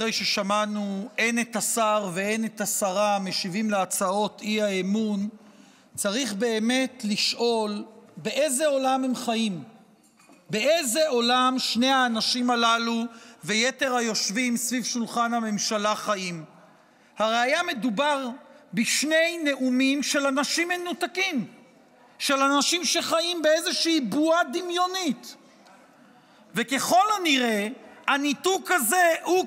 אחרי ששמענו הן את השר והן את השרה משיבים על הצעות האי-אמון צריך באמת לשאול באיזה עולם שני האנשים הללו ויתר היושבים סביב שולחן הממשלה חיים. היה מדובר בשני נאומים של אנשים מנותקים של אנשים שחיים באיזושהי בועה דמיונית וככל הנראה הניתוק הזה הוא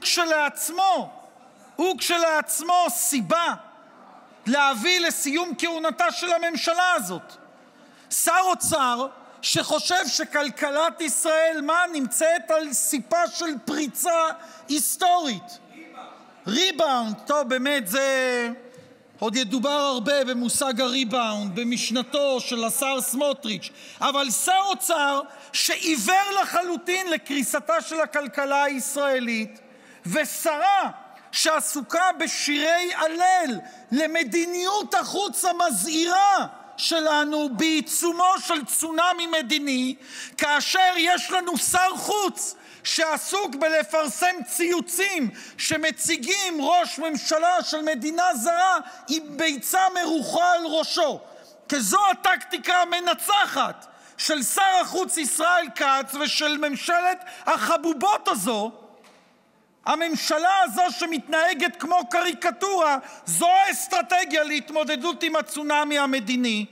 כשלעצמו סיבה להביא לסיום כהונתה של הממשלה הזאת. שר אוצר שחושב שכלכלת ישראל נמצאת על סיפה של פריצה היסטורית ריבאונד טוב באמת עוד ידובר הרבה במושג הריבאונד במשנתו של השר סמוטריץ' אבל שר אוצר שעיוור לחלוטין לקריסתה של הכלכלה הישראלית ושרה שעסוקה בשירי הלל למדיניות החוץ המזהירה שלנו בעיצומו של צונאמי מדיני כאשר יש לנו שר חוץ שעסוק בלפרסם ציוצים שמציגים ראש ממשלה של מדינה זרה עם ביצה מרוחה על ראשו כי זו הטקטיקה המנצחת של שר החוץ ישראל כץ ושל ממשלת החבובות הזו הממשלה הזו שמתנהגת כמו קריקטורה זו האסטרטגיה להתמודדות עם הצונאמי המדיני.